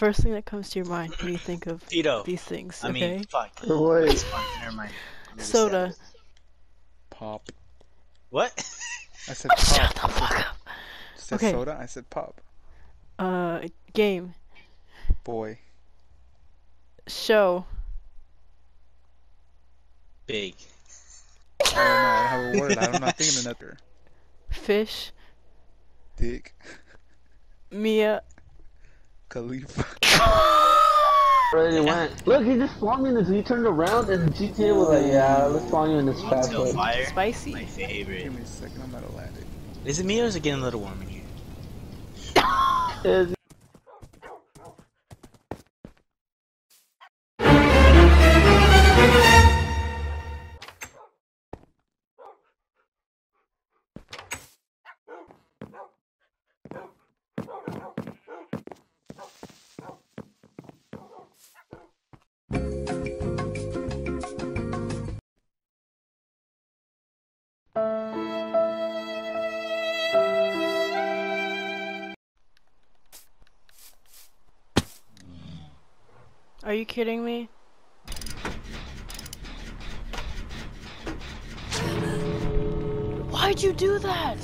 first thing that comes to your mind when you think of Tito. these things, I okay? mean, fuck. Wait. Fuck, Never mind. Soda. Pop. What? I said Shut the fuck up. Said Okay. soda. I said pop. Uh, game. Boy. Show. Big. I don't know. I don't have a word. I'm not thinking of another. Fish. Dick. Mia. Khalifa. Already went. Look, he just spawned me in this. He turned around and GTA was like, yeah, let's spawn you in this fast Still way. fire. Spicy. My favorite. Give me a second. I'm at Atlantic. Is it me or is it getting a little warm in here? Are you kidding me? Why'd you do that?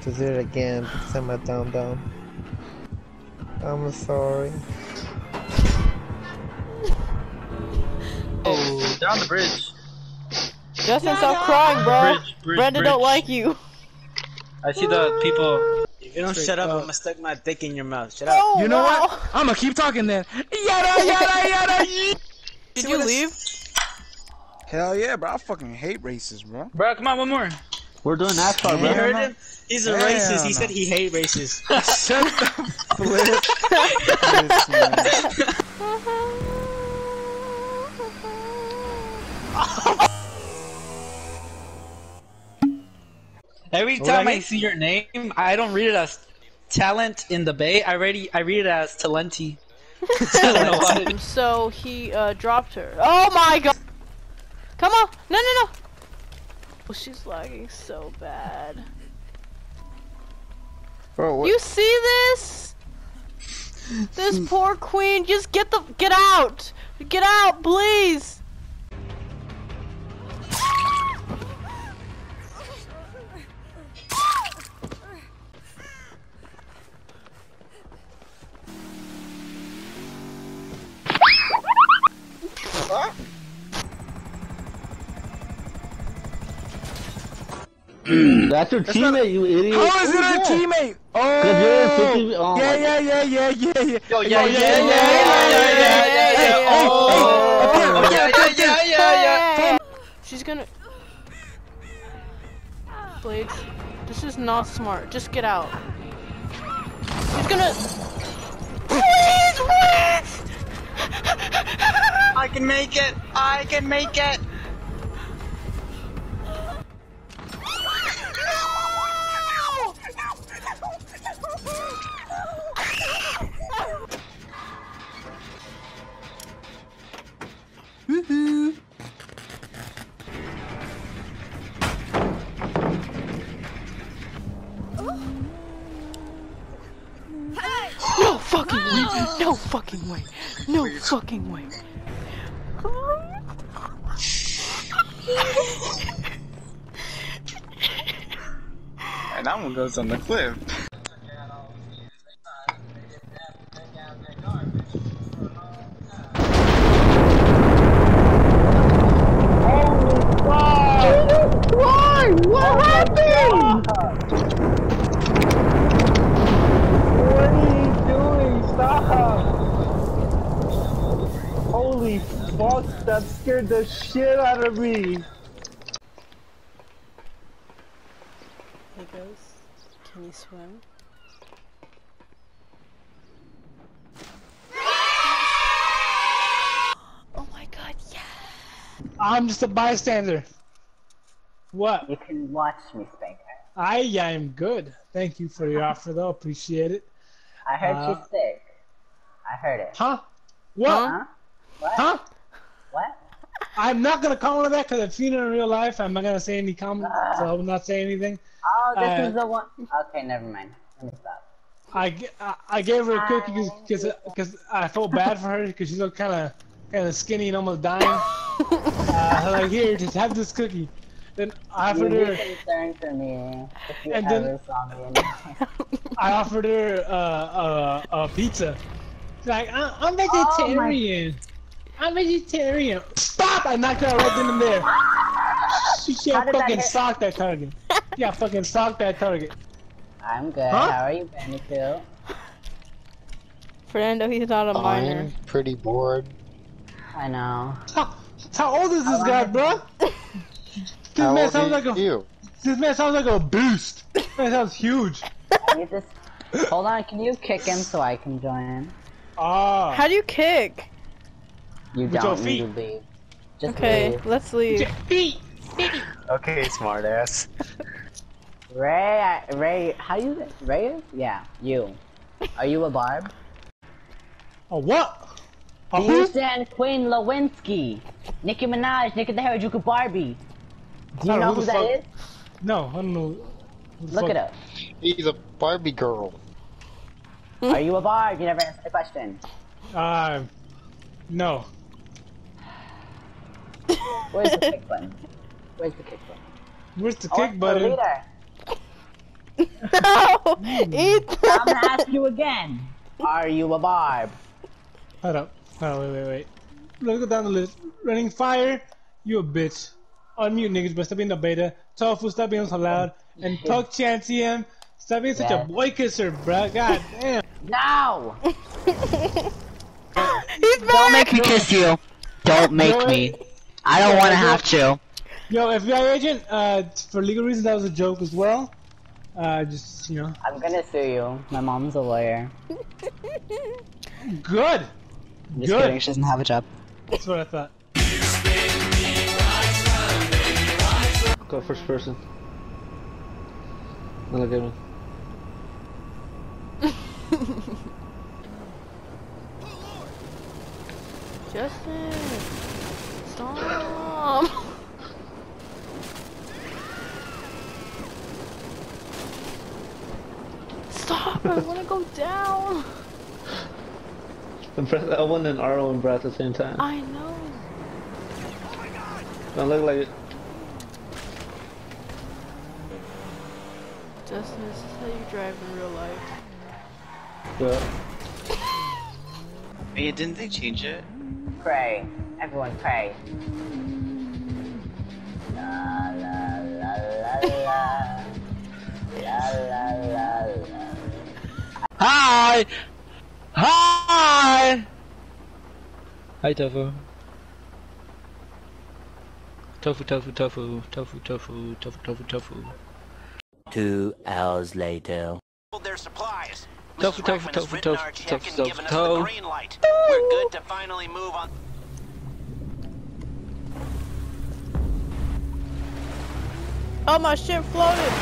to do it again because I'm a down down. I'm sorry. Oh, they're the bridge. Justin, stop crying, bro. Bridge, bridge, Brenda don't like you. I see the people. If you don't Straight shut up, up. I'm gonna stick my dick in your mouth. Shut up. Oh, You know wow. what? I'm gonna keep talking then. Yada yada yada. Did you leave? Hell yeah, bro. I fucking hate races, bro. Bro, come on, one more. We're doing NASCAR, You bro. Hell heard him? He's a Hell racist. He no. said he hate races. Shut the flip. Yes, man. Every time I I see your name, I don't read it as talent in the bay. I already I read it as talenti. I don't know why. So he uh, dropped her. Oh my god! Come on! No, no, no! Oh, she's lagging so bad. Bro, what? You see this? This poor queen. Just get the get out! Get out, please! That's your teammate, you idiot. How is it a teammate? Oh, Cause you're in 50 oh yeah, my yeah, yeah, yeah, yeah, yeah. Yo, yeah, Oh, yeah, yeah, yeah, yeah, yeah, yeah, yeah, yeah. Hey, Oh, hey, up here, yeah, up here, yeah, up here. yeah, yeah, yeah. She's gonna. Blades, this is not smart. Just get out. She's gonna. Please, please! I can make it. I can make it. No fucking way! No fucking way! No fucking way! And that one goes on the cliff. Why? What happened? What are you doing? Stop! Holy fuck, that scared the shit out of me. Hey guys, can you swim? Oh my god, yeah! I'm just a bystander. What? You can watch me, Spanker. I am good. Thank you for your offer, though. Appreciate it. I heard Uh, she's sick. I heard it. Huh? What? Huh? What? Huh? What? I'm not gonna comment on that because I've seen it in real life. I'm not gonna say any comment, so I will not say anything. Oh, this Uh, is the one. Okay, never mind. Let me stop. I, I- I gave her a cookie because because I felt bad for her because she's kind of kind of skinny and almost dying. uh, like here, just have this cookie. Then I offered her concerned for me if you And ever then- saw me. I offered her uh, a a pizza. She's like I, I'm vegetarian. I'm vegetarian. Stop! I knocked her out right then and there. She can't did that fucking hit? sock that target. Yeah, fucking sock that target. I'm good. Huh? How are you, Bandicoot? Fernando, he's not a minor. I'm pretty bored. I know. How, how old is this guy, bro? This How man sounds are like a you? this man sounds like a beast. Man sounds huge. You just hold on. Can you kick him so I can join? Ah. How do you kick? You With your don't need to feet. leave. Just Okay, leave. let's leave. Feet. Feet. Okay, smartass. Ray, Ray, how you Ray? Yeah, you. Are you a barb? A what? A Do you who? stand Queen Lewinsky? Nicki Minaj, Nicki the Harajuku Barbie. Do you know know who who that fuck- is? No, I don't know. Look fuck- it up. He's a Barbie girl. Are you a barb? You never answered the question. Uh, no. Where's the kick button? Where's the kick button? Where's the Oh, kick it's the button? leader. No! Ethan! I'm gonna ask you again. Are you a barb? Hold up. Oh, wait, wait, wait. Let's go down the list. Running fire, you a bitch. Unmute niggas, but stop being a beta. Tofu, stop being so loud. And Talk Chantium, stop being such Yeah. a boy kisser, bruh. God damn. No! He's Don't make me kiss you. Don't make me. I don't want to have to. Yo, FBI agent, uh, for legal reasons, that was a joke as well. Uh, just, you know. I'm gonna sue you. My mom's a lawyer. Good! Just Good. kidding. She doesn't have a job. That's what I thought. Go first person. Another good one. Justin! Stop! Stop! I wanna go down! And press L1 and R1 and Brad at the same time. I know. Don't look like it. Justin, this is how you drive in real life. But Hey, didn't they change it? Pray. Everyone pray. La la la la la. La la la la. Hi! Hi! Hi, Tofu. Tofu, tofu, tofu, tofu, tofu, tofu, tofu, tofu. Two hours later. their supplies. Tofu, Mrs. tofu, tofu, tofu, tofu, tofu, tofu. the green light. We're good to finally move on. Oh, my shit floated!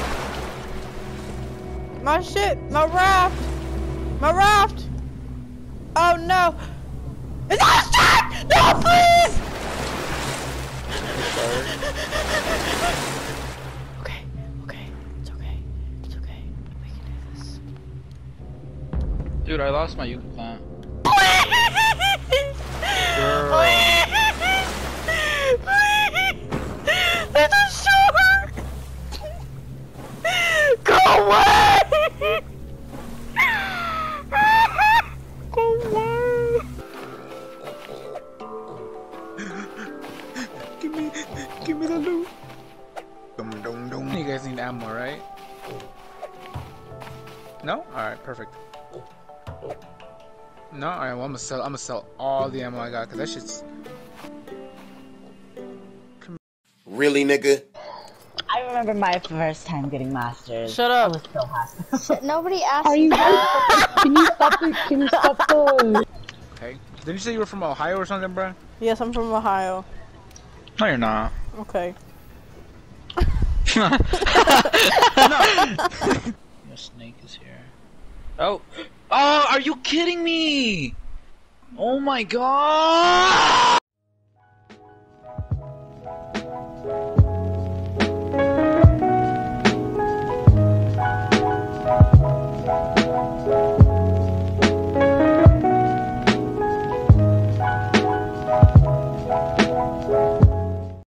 My shit! My raft! My raft! Oh no! Is that a shark? No, please! okay, okay, it's okay, it's okay. We can do this. Dude, I lost my yucca plant. There's guys need ammo, right? No. All right, perfect. No, all right. Well, I'm gonna sell. I'm gonna sell all the ammo I got because that shit's. Really, nigga? I remember my first time getting masters. Shut I up. was so happy. Nobody asked Are you you. Can you stop the? Can you stop the? Okay. Didn't you say you were from Ohio or something, bro? Yes, I'm from Ohio. No, you're not. Okay. The snake is here. Oh. Oh, are you kidding me? Oh my god!